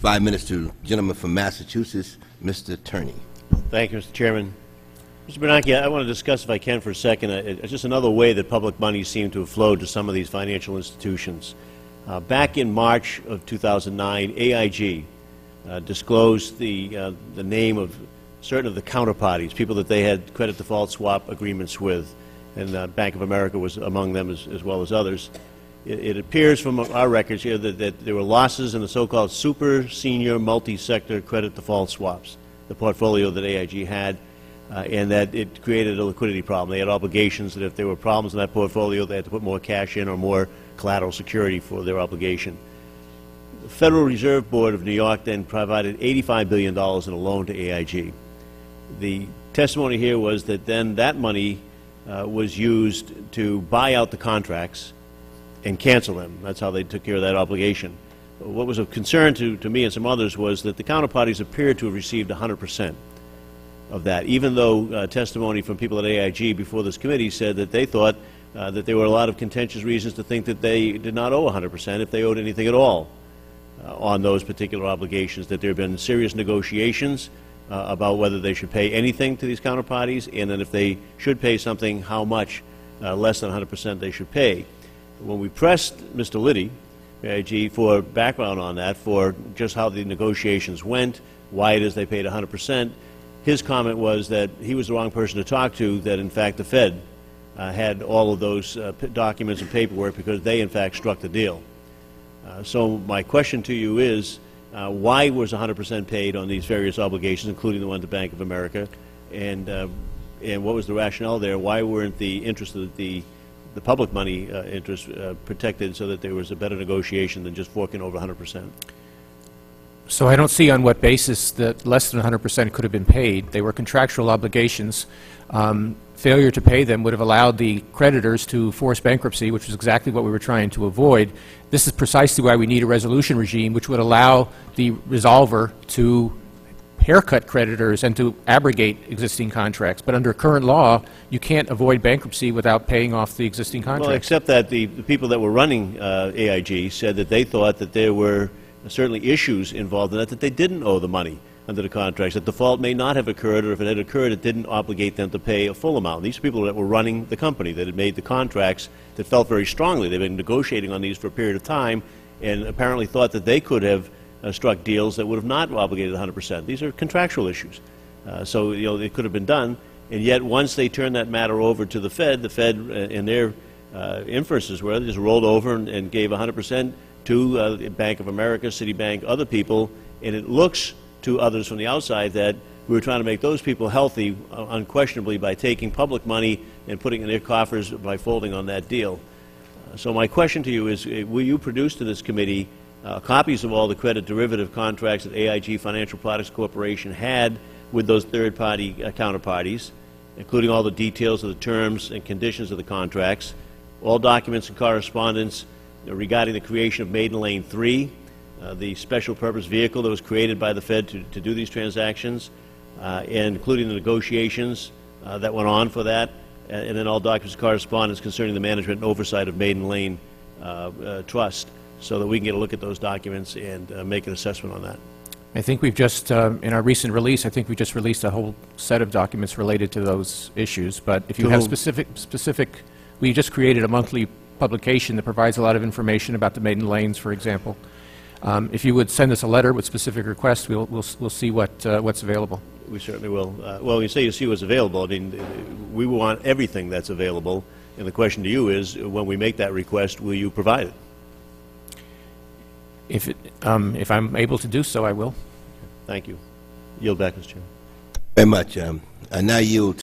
Five minutes to gentleman from Massachusetts, Mr. Tierney. Thank you, Mr. Chairman. Mr. Bernanke, I want to discuss, if I can, for a second, uh, it's just another way that public money seemed to have flowed to some of these financial institutions. Uh, back in March of 2009, AIG uh, disclosed the, uh, the name of certain of the counterparties, people that they had credit default swap agreements with, and uh, Bank of America was among them as, as well as others. It, it appears from our records here that, that there were losses in the so-called super senior multi-sector credit default swaps, the portfolio that AIG had, uh, and that it created a liquidity problem. They had obligations that if there were problems in that portfolio, they had to put more cash in or more collateral security for their obligation. The Federal Reserve Board of New York then provided $85 billion in a loan to AIG. The testimony here was that then that money uh, was used to buy out the contracts and cancel them. That's how they took care of that obligation. What was of concern to, to me and some others was that the counterparties appeared to have received 100 percent of that, even though uh, testimony from people at AIG before this committee said that they thought uh, that there were a lot of contentious reasons to think that they did not owe 100% if they owed anything at all uh, on those particular obligations, that there have been serious negotiations uh, about whether they should pay anything to these counterparties, and then if they should pay something, how much uh, less than 100% they should pay. When we pressed Mr. Liddy, AIG, for background on that, for just how the negotiations went, why it is they paid 100%, his comment was that he was the wrong person to talk to, that in fact the Fed uh, had all of those uh, documents and paperwork because they in fact struck the deal. Uh, so my question to you is, uh, why was 100% paid on these various obligations, including the one to Bank of America, and uh, and what was the rationale there? Why weren't the interests of the the public money uh, interests protected so that there was a better negotiation than just forking over 100%? So I don't see on what basis that less than 100% could have been paid. They were contractual obligations. Um, failure to pay them would have allowed the creditors to force bankruptcy, which is exactly what we were trying to avoid. This is precisely why we need a resolution regime which would allow the resolver to haircut creditors and to abrogate existing contracts. But under current law, you can't avoid bankruptcy without paying off the existing contracts. Well, except that the, the people that were running uh, AIG said that they thought that there were certainly issues involved in that, that they didn't owe the money under the contracts, that default may not have occurred, or if it had occurred, it didn't obligate them to pay a full amount. These people that were running the company, that had made the contracts, that felt very strongly. They've been negotiating on these for a period of time, and apparently thought that they could have uh, struck deals that would have not obligated 100%. These are contractual issues. Uh, so, you know, it could have been done, and yet once they turned that matter over to the Fed, the Fed, uh, in their uh, inferences were, they just rolled over and, and gave 100% to uh, Bank of America, Citibank, other people, and it looks to others from the outside that we were trying to make those people healthy, uh, unquestionably, by taking public money and putting in their coffers by folding on that deal. So my question to you is, will you produce to this committee uh, copies of all the credit derivative contracts that AIG Financial Products Corporation had with those third-party uh, counterparties, including all the details of the terms and conditions of the contracts, all documents and correspondence regarding the creation of Maiden Lane 3, uh, the special purpose vehicle that was created by the Fed to, to do these transactions, uh, and including the negotiations uh, that went on for that, and, and, then all documents and correspondence concerning the management and oversight of Maiden Lane Trust, so that we can get a look at those documents and uh, make an assessment on that. I think we've just, um, in our recent release, I think we just released a whole set of documents related to those issues. But if you To have whom? specific, specific, we just created a monthly publication that provides a lot of information about the maiden lanes, for example. Um, If you would send us a letter with specific requests, we'll, we'll, we'll see what, uh, what's available. We certainly will. Uh, well, you say you see what's available. I mean, uh, we want everything that's available, and the question to you is, when we make that request, will you provide it? If, it, um, if I'm able to do so, I will. Thank you. Yield back, Mr. Chairman. Very much. Um, I now yield